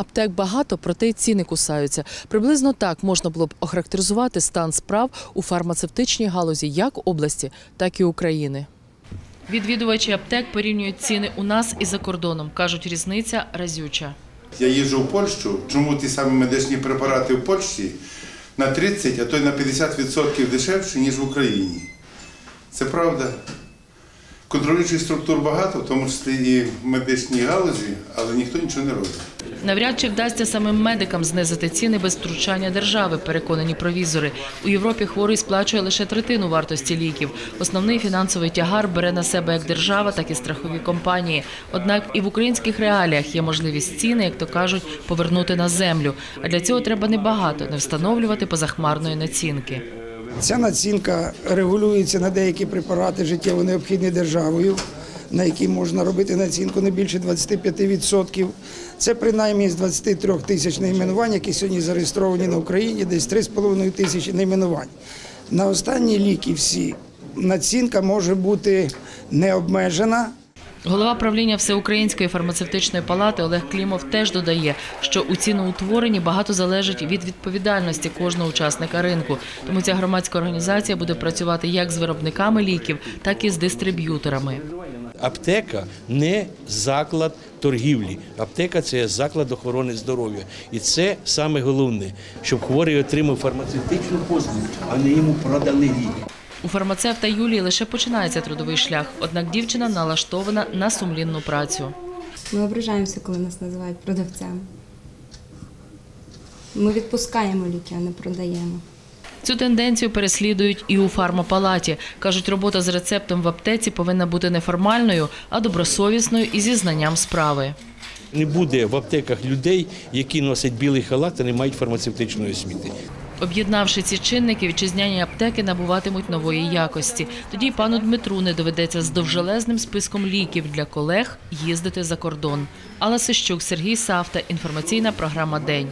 аптек багато, проте й ціни кусаються. Приблизно так можна було б охарактеризувати стан справ у фармацевтичній галузі як області, так і України. Відвідувачі аптек порівнюють ціни у нас і за кордоном. кажуть, різниця разюча. Я їжджу в Польщу, чому ті самі медичні препарати в Польщі на 30, а то й на 50% дешевші, ніж в Україні. Це правда. Контролюючих структур багато, в тому числі і в медичній галузі, але ніхто нічого не робить. Навряд чи вдасться самим медикам знизити ціни без втручання держави, переконані провізори. У Європі хворий сплачує лише третину вартості ліків. Основний фінансовий тягар бере на себе як держава, так і страхові компанії. Однак і в українських реаліях є можливість ціни, як то кажуть, повернути на землю. А для цього треба небагато не встановлювати позахмарної націнки. Ця націнка регулюється на деякі препарати життєво необхідні державою, на які можна робити націнку не більше 25%. Це принаймні з 23 тисяч найменувань, які сьогодні зареєстровані на Україні, десь 3,5 тисячі найменувань. На останні ліки всі націнка може бути не обмежена. Голова правління Всеукраїнської фармацевтичної палати Олег Клімов теж додає, що у ціноутворенні багато залежить від відповідальності кожного учасника ринку. Тому ця громадська організація буде працювати як з виробниками ліків, так і з дистриб'юторами. Аптека не заклад торгівлі. Аптека це заклад охорони здоров'я. І це саме головне, щоб хворий отримав фармацевтичну послугу, а не йому продали ліки. У фармацевта Юлії лише починається трудовий шлях, однак дівчина налаштована на сумлінну працю. Ми ображаємося, коли нас називають продавцем. Ми відпускаємо ліки, а не продаємо. Цю тенденцію переслідують і у фармапалаті. Кажуть, робота з рецептом в аптеці повинна бути не формальною, а добросовісною і зі знанням справи. Не буде в аптеках людей, які носять білий халат та не мають фармацевтичної освіти. Об'єднавши ці чинники, вітчизняні аптеки набуватимуть нової якості. Тоді пану Дмитру не доведеться з довжелезним списком ліків для колег їздити за кордон. Алла Сищук, Сергій Савта. Інформаційна програма День.